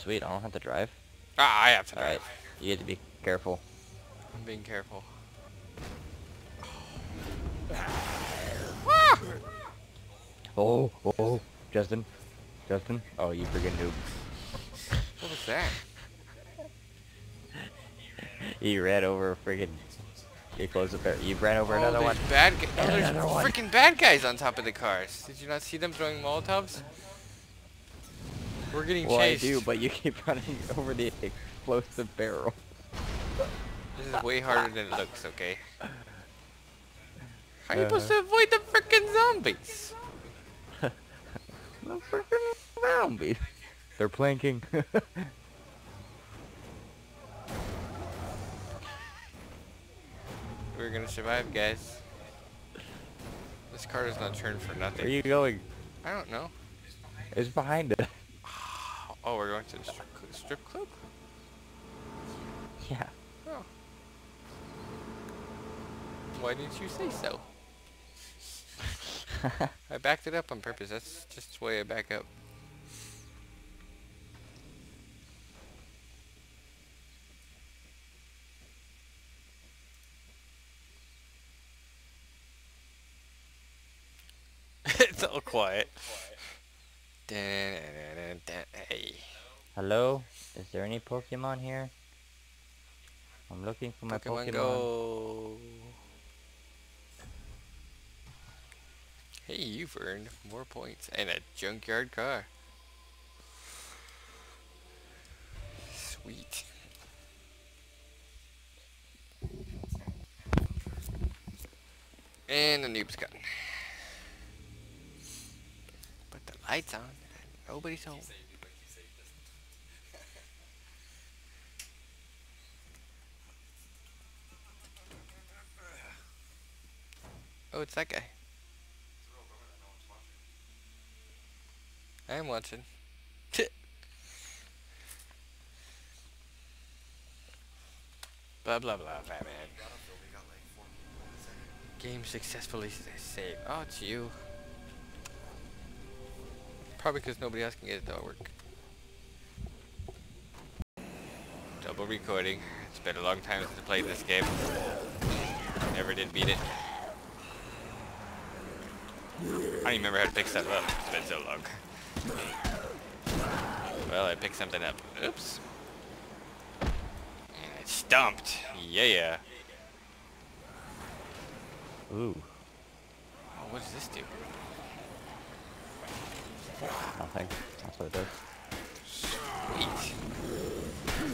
sweet. I don't have to drive. Ah, I have to All right. drive. You have to be careful. I'm being careful. Oh, oh, oh, Justin, Justin. Oh, you freaking noob. What was that? He ran over a freaking. You closed the. You ran over oh, another one. Bad oh, there's another one. freaking bad guys on top of the cars. Did you not see them throwing Molotovs? We're getting Well, chased. I do, but you keep running over the explosive barrel. This is way harder than it looks, okay? How are you Uh. supposed to avoid the freaking zombies? The freaking zombies. They're planking. We're gonna survive, guys. This car does not turn for nothing. Where are you going? I don't know. It's behind us. Going to the strip, cl- strip club? Yeah. Oh. Why didn't you say so? I backed it up on purpose. That's just the way I back up. it's all quiet. Dun-dun-dun-dun-dun. Hello? Is there any Pokemon here? I'm looking for my Pokemon, Pokemon. Go. Hey, you've earned more points and a junkyard car. Sweet. And the noob's gun. Put the lights on. Nobody's home. Oh, it's that guy. I am watching. blah blah blah, Batman. Game successfully saved. Oh, it's you. Probably because nobody else can get it to work. Double recording. It's been a long time since I played this game. Never did beat it. I don't even remember how to pick stuff up. It's been so long. Well, I picked something up. Oops. And I stumped. Yeah. Yeah. Ooh, Oh, what does this do? nothing. That's what it does. Sweet.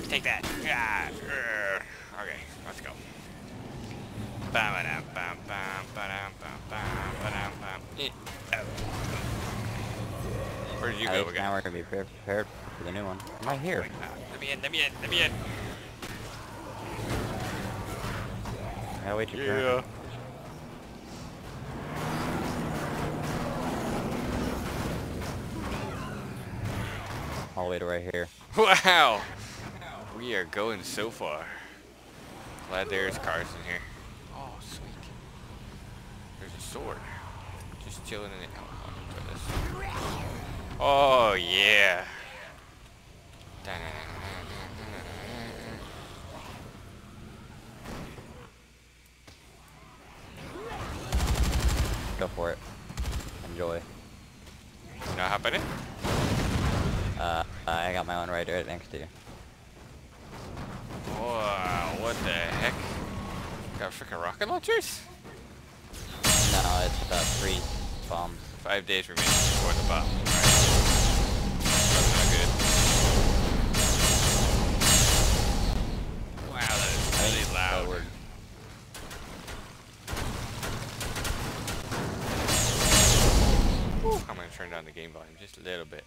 Take that. Yeah. Okay, let's go. Ba-ba-dum, you At go again? now we're gonna be prepared for the new one. I'm right here. Ah, Let me in, let me in, let me in. Yeah, wait your turn. All the way to right here. Wow. We are going so far. Glad there's cars in here. Oh, sweet. There's a sword. Just chilling in it. Oh, yeah. Go for it. Enjoy. You know hop? Uh, I got my own right right next to you. Wow, what the heck? Got freaking rocket launchers? No, it's uh, freeze bombs. Five days remaining before the bomb. Loud. Forward. I'm gonna turn down the game volume just a little bit.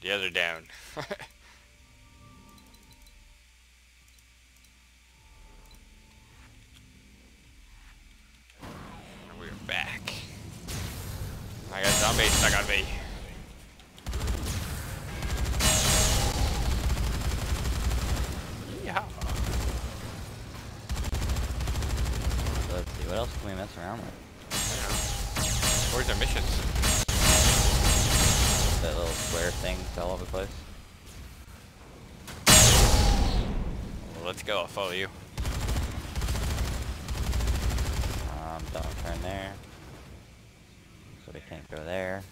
The other down. can't go there.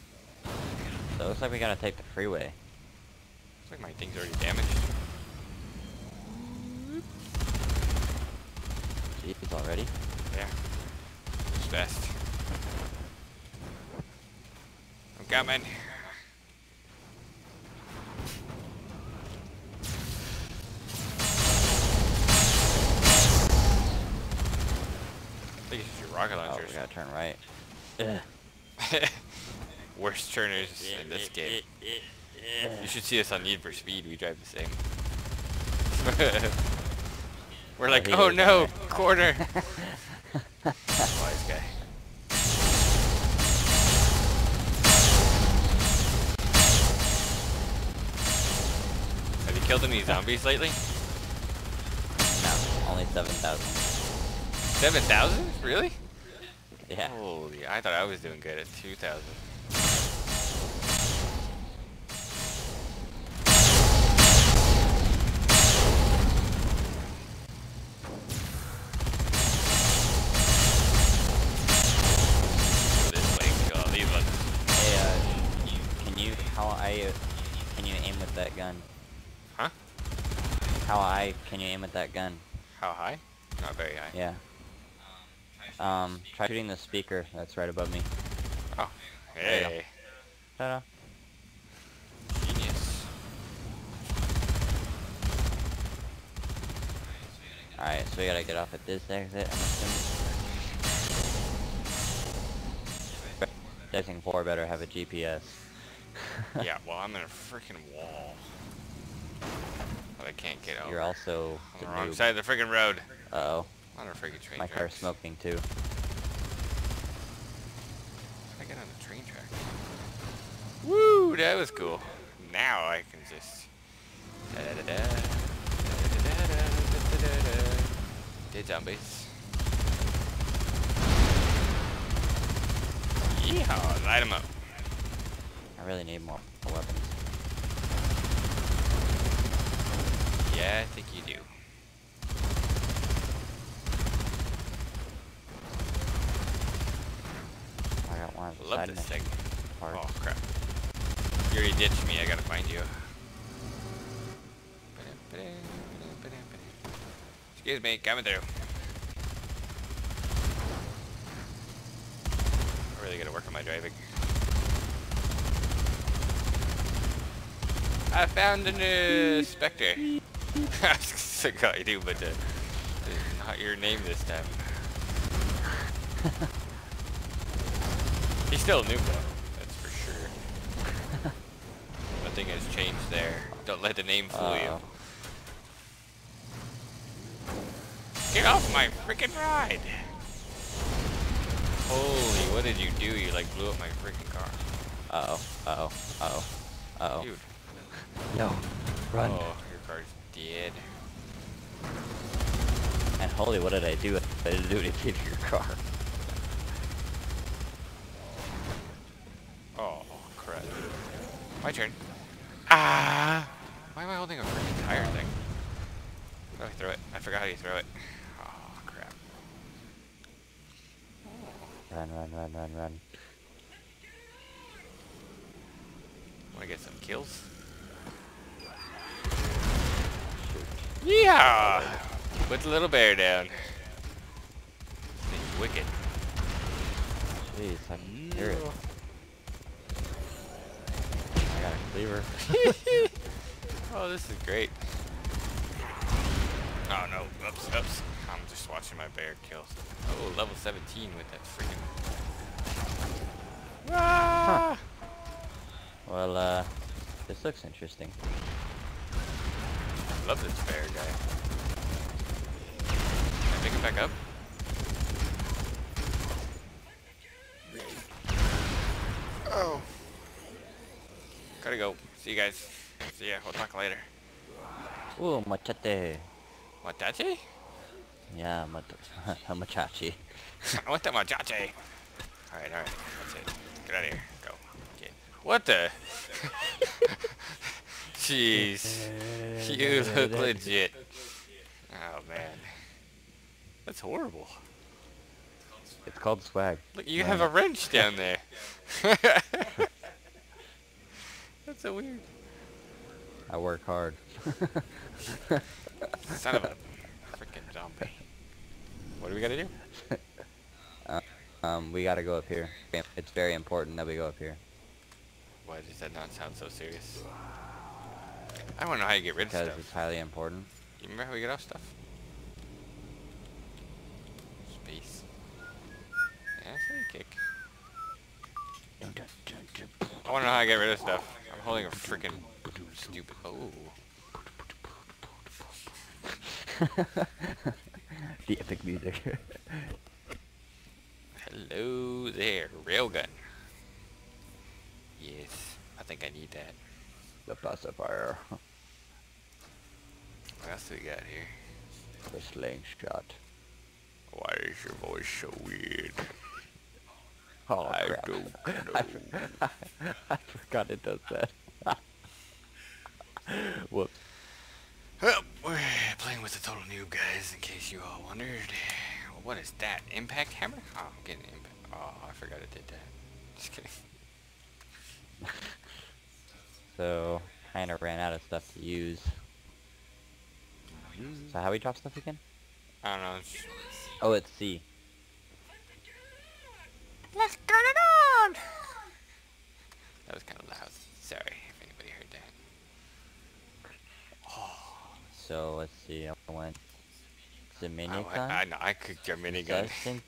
So it looks like we gotta take the freeway. Looks like my thing's already damaged. Jeez, already? Yeah. It's fast. I'm coming. I think it's your rocket Oh, launchers. we gotta turn right. Ugh. Worst turners in this game. You should see us on Need for Speed. We drive the same. We're like, oh no, okay." corner. Wise guy. Have you killed any zombies lately? No, only 7,000. 7,000? Really? Yeah. Holy, I thought I was doing good at 2,000. This way, oh, these. Hey, uh, can you, how I, can you aim with that gun? Huh? How high can you aim with that gun? How high? Not very high. Yeah. Um, try shooting the speaker that's right above me. Oh, There you go. hey. Ta-da. Genius. Alright, so we gotta get off at this exit, I'm assuming. Desing 4 better have a GPS. yeah, well, I'm in a freaking wall. But I can't get over. You're also on the the wrong noob. side of the freaking road. Uh-oh. On a freaking train My car's smoking too. I get on the train track. Woo, that was cool. Now I can just. da-da-da-da, da-da-da-da-da-da-da. Dead zombies. Yeehaw, light 'em up. I really need more weapons. Yeah, I think you do. I got one of the Love side this mission thing. parts. Oh crap. You already ditched me, I gotta find you. Excuse me, coming through. I really gotta work on my driving. I found a new Spectre. That's a guy do, but uh, not your name this time. He's still a noob though, that's for sure. Nothing has changed there. Don't let the name fool you. Uh-oh. Get off my freaking ride! Holy, what did you do? You like blew up my freaking car. Uh-oh. Uh-oh. Uh-oh. Uh-oh. Dude. No. Run. Oh, your car's dead. And holy, what did I do? I didn't do anything to your car. Oh, crap. My turn. Ah! Why am I holding a freaking tire thing? How do I throw it? I forgot how you throw it. Oh, crap. Run, run, run, run, run. Wanna get some kills? Yeah! Put the little bear down. Thing's wicked. Jeez, I can hear it. I got a cleaver. oh, this is great. Oh no, oops, oops. I'm just watching my bear kills. Oh, level 17 with that freaking. Ah! Well, uh, this looks interesting. Love this bear guy. Can I pick him back up? Oh. Gotta go. See you guys. See ya. We'll talk later. Ooh, machete. Watachi? Yeah, mat machachi. I want that machache. Alright, alright. That's it. Get out of here. Go. Okay. What the? Jeez. You look legit. Oh man. That's horrible. It's called swag. Look, you have a wrench down there. That's so weird. I work hard. Son of a freaking zombie. What do we gotta do? um, we gotta go up here. It's very important that we go up here. Why does that not sound so serious? I wanna know how you get rid of stuff. Because it's highly important. You remember how we get off stuff? Space. Yeah, that's you kick. I wanna know how I get rid of stuff. I'm holding a freaking stupid. Oh. the epic music. Hello there, railgun. Yes, I think I need that. the pacifier. What else do we got here? The slingshot. Why is your voice so weird? Oh I crap. don't I, know. for- I forgot it does that. Whoops. Well, we're playing with a total noob, guys, in case you all wondered. What is that? Impact hammer? Oh, I'm getting impact. Oh, I forgot it did that. Just kidding. So, kind of ran out of stuff to use. Mm-hmm. So how we drop stuff again? I don't know. It's... Oh, it's C. Let's turn it on! That was kind of loud. Sorry if anybody heard that. So let's see. I went the I, minigun. I, I know, I cooked your minigun. Justin,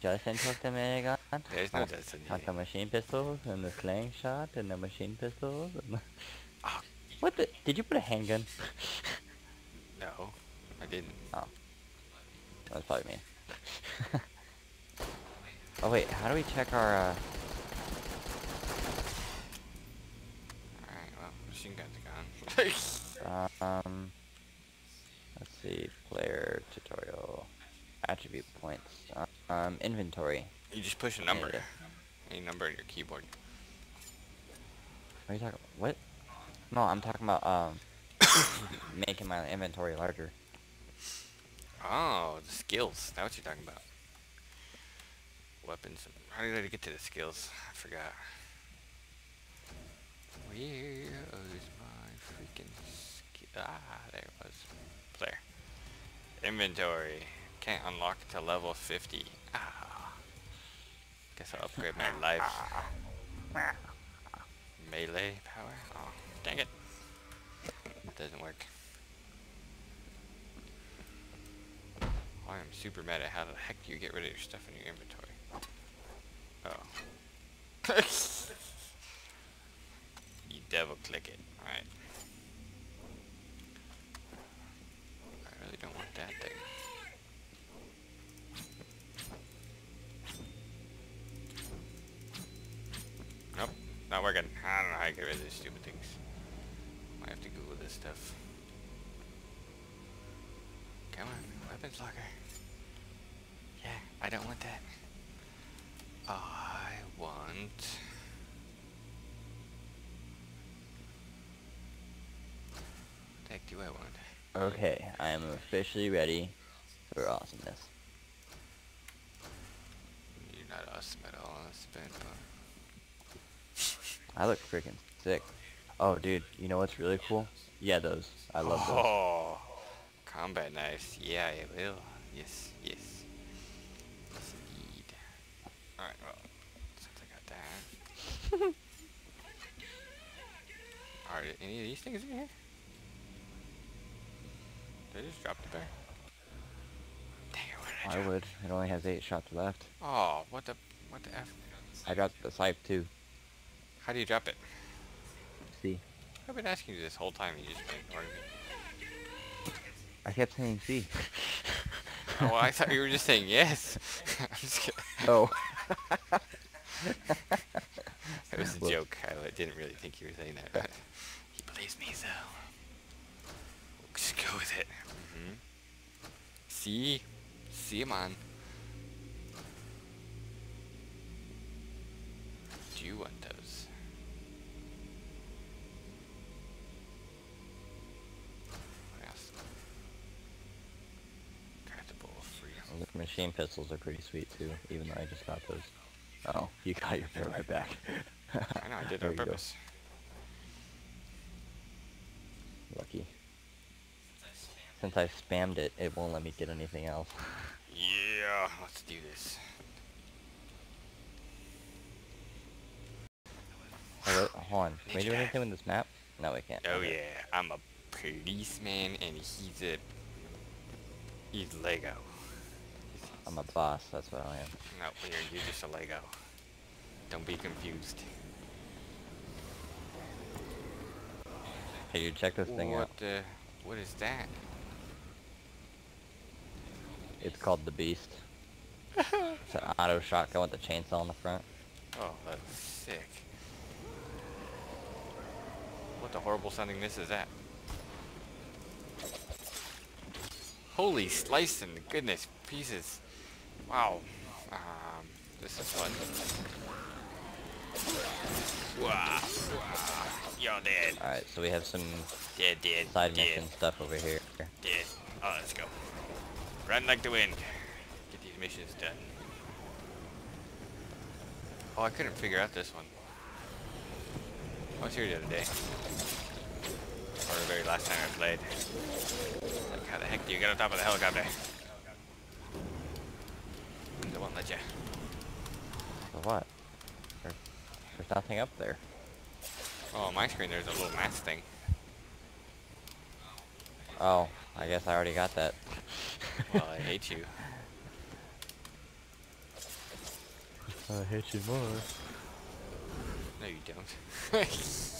Justin took the minigun. There's no Justin here. the machine pistols and the slingshot and the machine pistols. The... Oh. What the? Did you put a handgun? No, I didn't. Oh, that's probably me. oh wait, how do we check our? Uh... Alright, well, machine gun's gone. Um, let's see, player tutorial, attribute points, um, inventory. you just push a number. Any number on your keyboard. What are you talking? about? What? No, I'm talking about um, making my inventory larger. Oh, the skills. That's what you're talking about. Weapons. How did I get to the skills? I forgot. Where is my freaking skill? Ah, there it was. Player. Inventory. Can't unlock to level 50. Ah. Guess I'll upgrade my life. Melee power? Oh, dang it. It doesn't work. I am super mad at how the heck do you get rid of your stuff in your inventory? Oh. you devil click it. Alright. I really don't want that thing. I get rid of these stupid things. I have to Google this stuff. Come on, weapons locker. Yeah, I don't want that. I want. What the heck do I want? Okay, I am officially ready for awesomeness. You're not awesome at all. That's bad part. I look freaking sick. Oh, dude, you know what's really cool? Yeah, those. I love those. Oh, combat knives. Yeah, I will. Yes, yes. Yes, indeed. Alright, well, since I got that. Are any of these things in here? Did I just drop the bear? Dang it, what did I I would. It only has eight shots left. Oh, what the, what the F? I dropped the scythe too. How do you drop it? See, I've been asking you this whole time, you just been ignoring me. I kept saying C. Oh, well, I thought you were just saying yes. I'm just kidding. Oh. It was a Whoops. joke. I didn't really think you were saying that. But he believes me, so we'll just go with it. Mm -hmm. See, see him on. Do you want those? Machine pistols are pretty sweet too, even though I just got those. Oh, you got your pair right back. I know, I did it on go. purpose. Lucky. Since I spammed it, it won't let me get anything else. Yeah, let's do this. Oh, wait, hold on. Can we do anything with this map? No, we can't. Oh Okay. yeah, I'm a policeman and he's a... He's Lego. I'm a boss, that's what I am. No, you're, you're just a Lego. Don't be confused. Hey, you check this thing what out. the... What is that? It's called the Beast. It's an auto shotgun with a chainsaw on the front. Oh, that's sick. What the horrible sounding this is that? Holy slicing goodness pieces. Wow. Um, this is fun. Wow. You're dead. Alright, so we have some Dead, dead, side dead, mission stuff over here. dead. Oh, let's go. Run like the wind. Get these missions done. Oh, I couldn't figure out this one. I was here the other day. Or the very last time I played. Like, how the heck do you get on top of the helicopter? They let you. For what? There's, there's nothing up there. Oh, on my screen there's a little mask thing. Oh, I guess I already got that. Well, I hate you. I hate you more. No, you don't. Alright.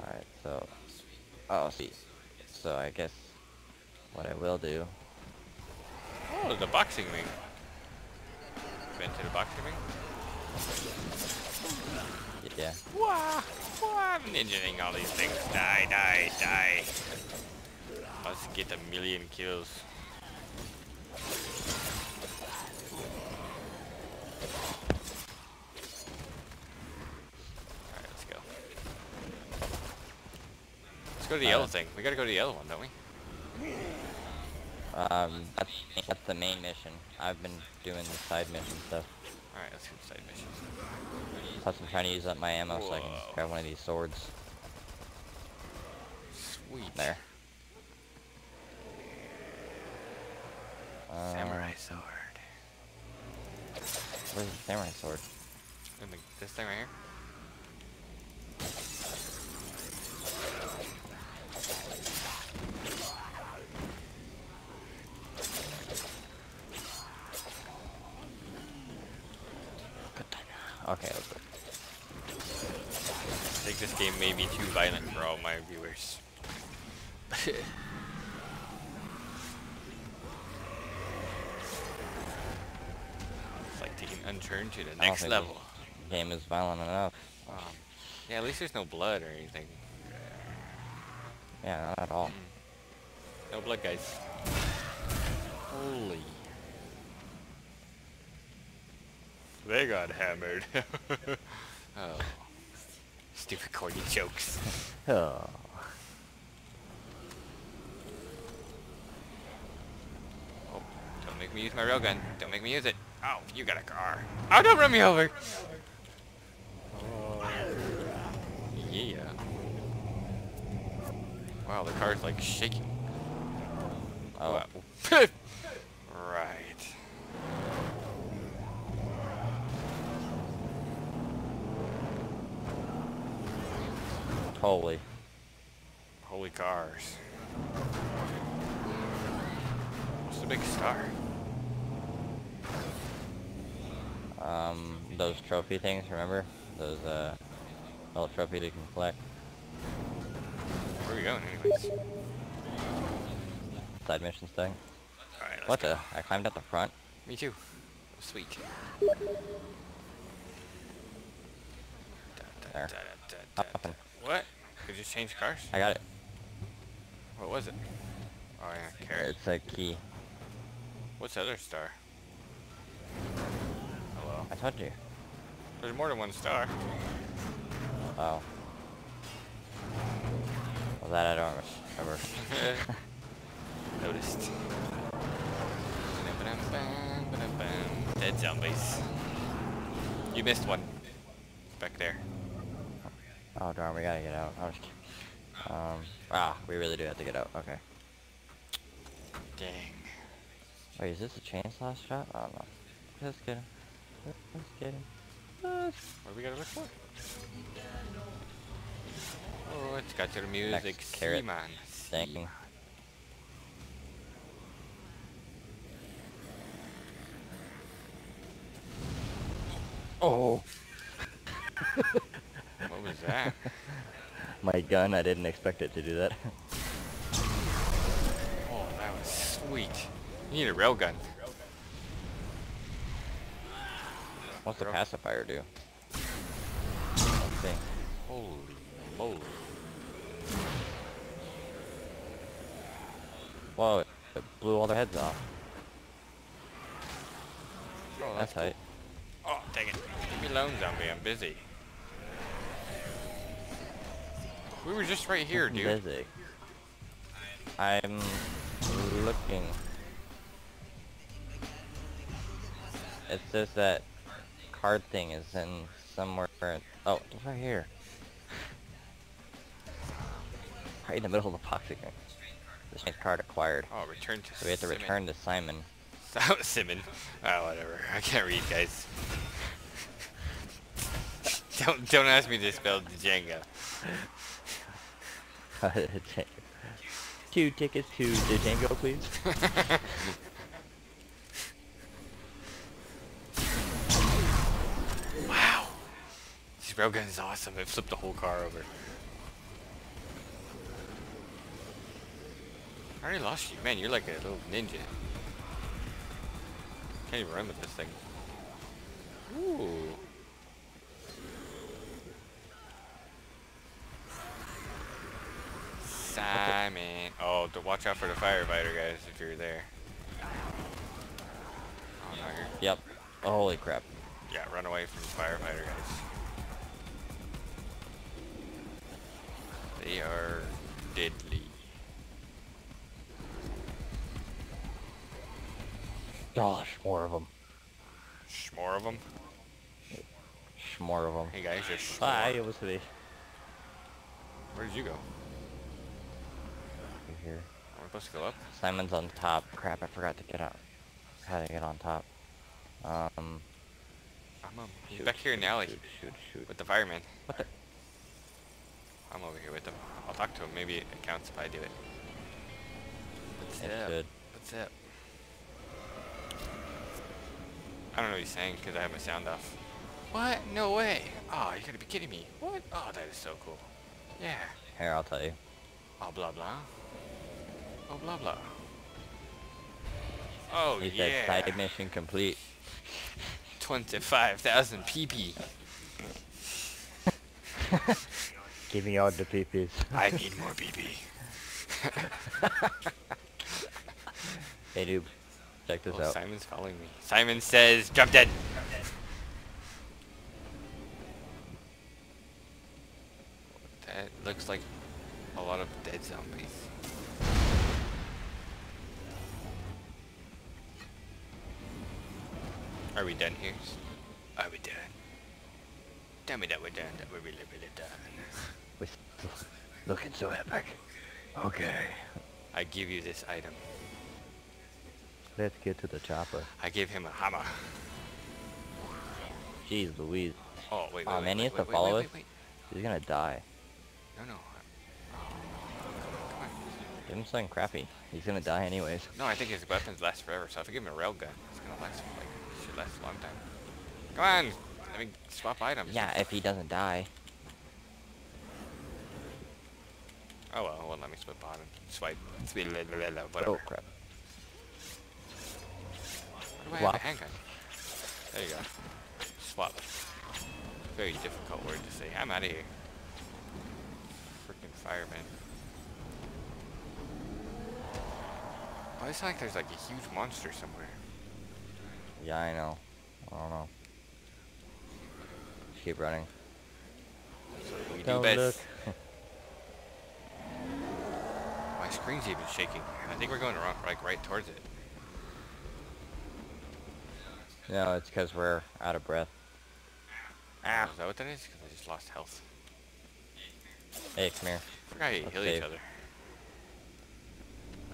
Alright, so... Oh, see. So I guess what I will do... Oh, the boxing ring. Been to the boxing ring? Yeah. Wah! Wah! I'm ninjaing all these things. Die, die, die. Let's get a million kills. Alright, let's go. Let's go to the Uh, yellow thing. We gotta go to the yellow one, don't we? Um, that's, that's the main mission. I've been doing the side mission stuff. Alright, let's go to side missions. Plus I'm trying to use up my ammo so I can grab one of these swords. Sweet. There. Uh, Samurai sword. Where's the samurai sword? And the, this thing right here? Okay, let's go. I think this game may be too violent for all my viewers. it's like taking Unturned to the next level. game is violent enough. Um, yeah, at least there's no blood or anything. Yeah, not at all. No blood, guys. Holy. They got hammered. oh. Stupid corny jokes. Oh. Oh, don't make me use my railgun. Don't make me use it. Oh, you got a car. Oh, don't run me over. Yeah. Wow, the car's like shaking. Oh. Wow. right. Holy. Holy cars. What's the big star? Um, those trophy things, remember? Those, uh, little trophy you can collect. Where are we going anyways? Side missions thing. Alright, What go. the? I climbed up the front. Me too. Sweet. There. Da, da, da, Hop da, in. da. Could you change cars? I got it. What was it? Oh yeah, carrot. It's a key. What's the other star? Hello. I told you. There's more than one star. Oh. Well, that I don't remember. noticed. Dead zombies. You missed one. Back there. Oh darn, we gotta get out. I was kidding. Um, ah, we really do have to get out. Okay. Dang. Wait, is this a chainsaw shot? Oh no. Just kidding. Just kidding. Just What do we gotta look for? Oh, it's got your music. Next carrot Seaman. thing. Seaman. Oh. What was that? My gun, I didn't expect it to do that. Oh, that was sweet. You need a railgun. What's the pacifier do? Let's. Holy moly. Whoa, it blew all their heads off. Oh, That's cool. tight. Oh, dang it. Leave me alone, zombie. I'm busy. We were just right here, dude. Busy. I'm looking. It says that card thing is in somewhere. Oh, it's right here. Right in the middle of the box again. This card acquired. Oh, return to So we have to Simon. return to Simon. Simon. Oh, whatever. I can't read, guys. don't don't ask me to spell Two tickets to Django, please. wow. This railgun is awesome. It flipped the whole car over. I already lost you. Man, you're like a little ninja. Can't even run with this thing. Ooh. Simon. Oh, to watch out for the firefighter guys if you're there. Oh no, Yep. Holy crap. yeah, run away from the firefighter guys. They are deadly. Gosh, more of them. More of them. More of them. Hey guys, just Hi, it was today. Where did you go? Here. Am I supposed to go up? Simon's on top. Crap, I forgot to get up. How to get on top. Um. I'm. He's shoot, back here in the alley Shoot, shoot, shoot. with the fireman. What the? I'm over here with him. I'll talk to him. Maybe it counts if I do it. What's It up? should. What's up? I don't know what he's saying because I have my sound off. What? No way. Oh, you gotta be kidding me. What? Oh, that is so cool. Yeah. Here, I'll tell you. Oh, blah, blah. Oh, blah, blah. Oh, He yeah. said side mission complete. 25,000 PP. Give me all the peepees. I need more PP. Hey, dude. Check this Oh, out. Simon's following me. Simon says, jump dead. Okay. I give you this item. Let's get to the chopper. I give him a hammer. Jeez Louise. Oh, wait, wait, oh, wait, man, he wait, has to wait, follow wait, us? wait, He's gonna die. wait. No, no. Come on. Give him something crappy. He's gonna die anyways. No, I think his weapons last forever, so if I give him a railgun, it's gonna last for like should last a long time. Come on! Let me swap items. Yeah, if he doesn't die. Oh well, it won't let me swap bottom. Swipe. Sweet la- la- la- la, Whatever. Oh crap. Why do I Swap. have a handgun? There you go. Swap. Very difficult word to say. I'm out of here. Freaking fireman. Why does it sound like there's like a huge monster somewhere? Yeah, I know. I don't know. Keep running. We do Don't best. look. Screen's even shaking. I think we're going wrong, like right towards it. No, it's because we're out of breath. Ah, is that what that is? Because I just lost health. Hey, come here. forgot how you Let's heal save. each other.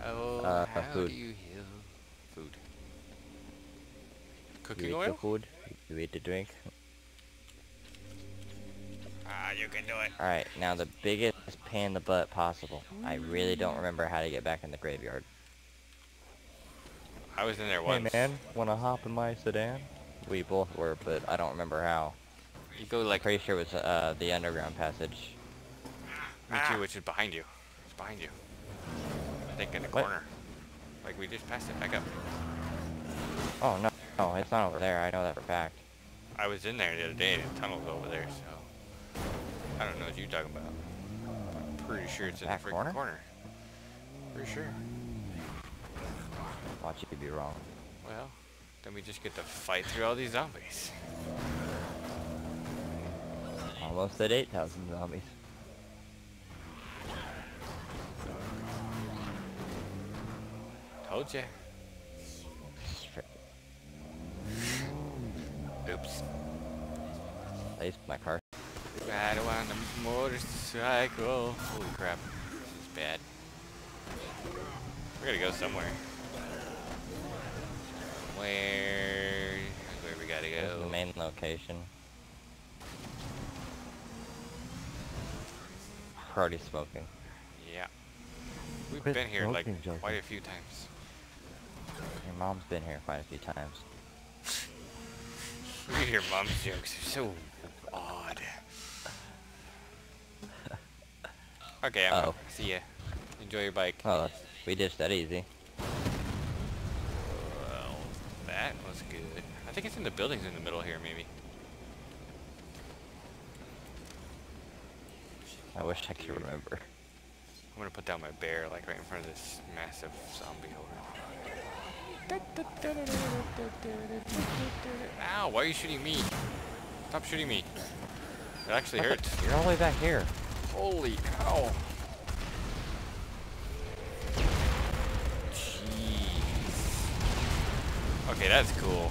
Oh, Uh, how food. do you heal? Food. You Cooking eat oil? the food. You eat the drink. Ah, you can do it. Alright, now the biggest pain in the butt possible. I really don't remember how to get back in the graveyard. I was in there once. Hey once. man, wanna hop in my sedan? We both were, but I don't remember how. You go Like, like pretty sure it was uh, the underground passage. me Ah. too, which is behind you. It's behind you. I think in the What? corner. Like we just passed it. Back up. Oh no, no, it's not over there. I know that for a fact. I was in there the other day the tunnel's over there, so I don't know what you're talking about. Pretty sure it's in Back the corner? corner. Pretty sure. Watch you could be wrong. Well, then we just get to fight through all these zombies. Almost at 8,000 zombies. Told ya. Oops. At least my car. Ride on the motorcycle. Holy crap. This is bad. We gotta go somewhere. Where? Where we gotta go? is the main location. We're already smoking. Yeah. We've Quit been here like smoking, quite a few times. Your mom's been here quite a few times. We hear mom's jokes. They're so Okay, I'm Uh-oh. see ya. Enjoy your bike. Oh, that's, we ditched that easy. Well, that was good. I think it's in the buildings in the middle here, maybe. I wish I could remember. I'm gonna put down my bear, like right in front of this massive zombie horde. Ow, why are you shooting me? Stop shooting me. It actually hurts. You're all the way back here. Holy cow. Jeez. Okay, that's cool.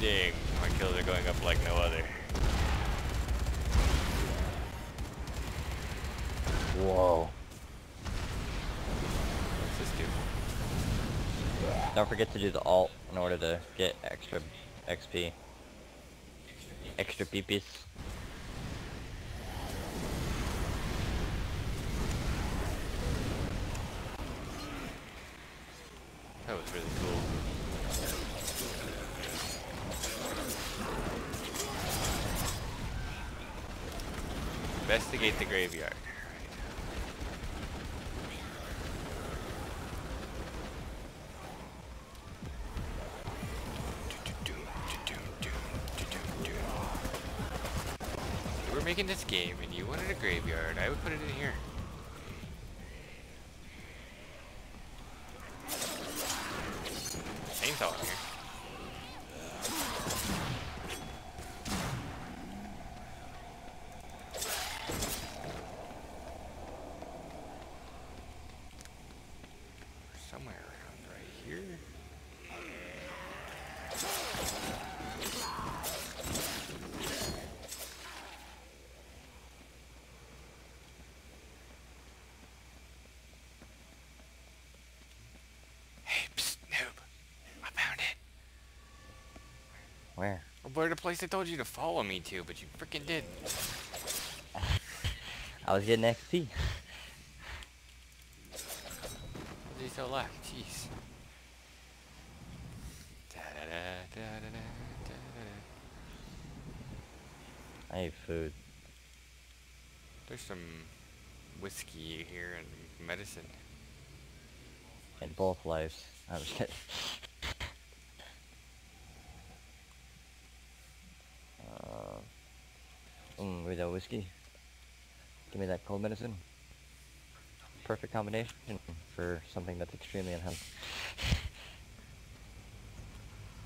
Dang, my kills are going up like no other. Whoa. What's this do? Don't forget to do the alt in order to get extra XP. Extra peepees. That was really cool. Investigate the graveyard. Graveyard. I would put it in here. Chainsaw in here. Somewhere around right here. Hey, psst, noob. I found it. Where? The place I told you to follow me to, but you freaking did. I was getting XP. He's so lucky, jeez. Da-da-da-da-da-da-da-da. I need food. There's some whiskey here and medicine. In both lives. I was kidding. Uh, mm, with that whiskey. Give me that cold medicine. Perfect combination for something that's extremely unhealthy.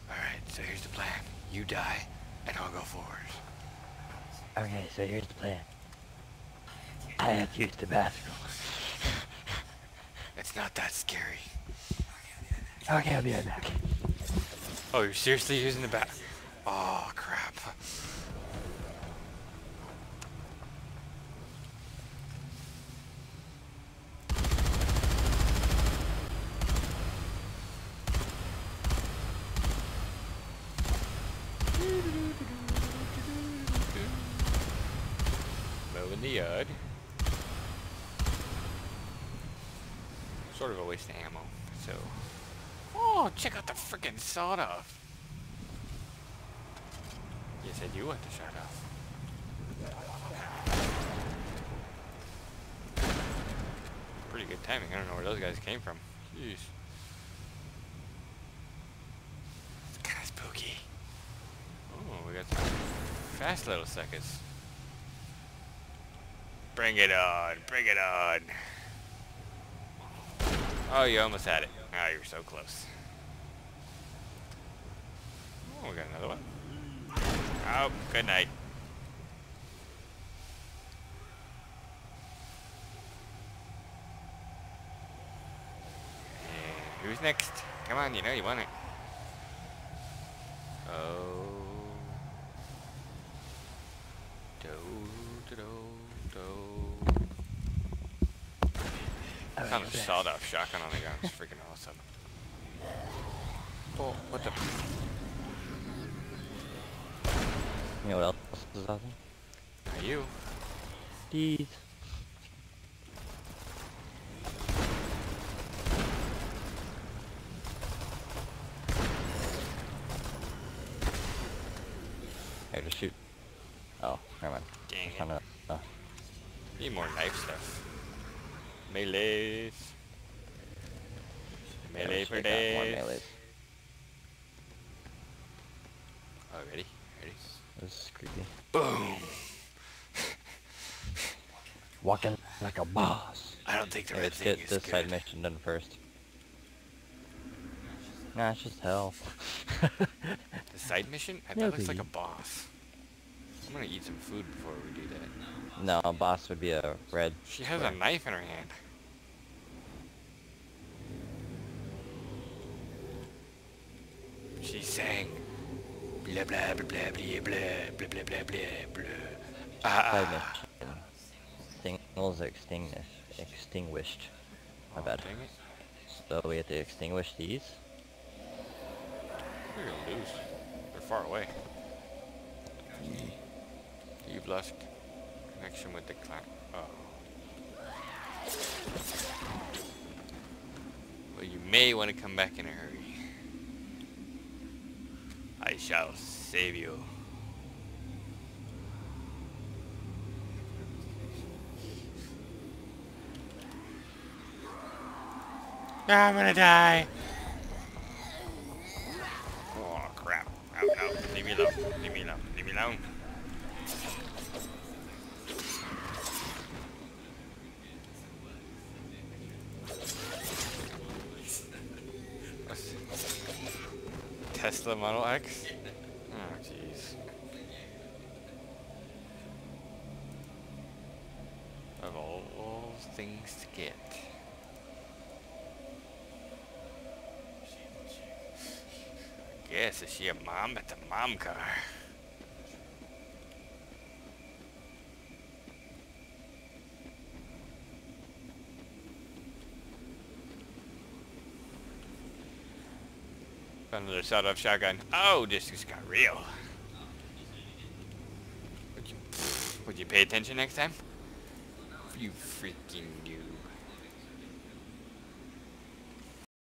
Alright, so here's the plan. You die, and I'll go forward. Okay, so here's the plan. I have to use the bathroom. It's not that scary. Okay, I'll be right back. Oh, you're seriously using the bat? Oh, crap. Mowing the yard. Sort of a waste of ammo, so... Oh, check out the sawed off. You said you want the shut off. Pretty good timing. I don't know where those guys came from. Jeez. It's kind of spooky. Oh, we got some fast little seconds. Bring it on. Bring it on. Oh, you almost had it. Ah, oh, you're so close. Oh, we got another one. Oh, good night. And who's next? Come on, you know you want it. Oh. oh do, do, do, do. I'll Found be a sawed-off shotgun on the ground. It's freaking awesome. Oh, what the? You know what else is awesome? Are you? These. Hey, just shoot. Oh, never mind. Dang Just it. trying to, uh, Need more knife stuff. Melees. yeah, Melee just for take out more days. melees. Oh, ready? Ready? This is creepy. Boom! Walking like a boss. I don't think the red let's thing get is this good. side mission done first. Nah, it's just hell. The side mission? That looks like a boss. I'm gonna eat some food before we do that. no, a boss would be a red. She has a knife in her hand. She's saying blah blah blah blah blah blah blah blah blah blah blah. Side Ah, mission. Extinguished. Extinguished. My oh, bad. Dang it. So we have to extinguish these. We're gonna lose. They're far away. You've lost connection with the clan. Oh. Well, you may want to come back in a hurry. I shall save you. I'm gonna die. Oh crap. Out, out. Leave me alone. Leave me alone. Leave me alone. Tesla Model X? Oh jeez. Of all things to get. I Guess is she a mom at the mom car? Found another sawed-off shotgun. Oh, this just got real. Would you, would you pay attention next time? You freaking noob.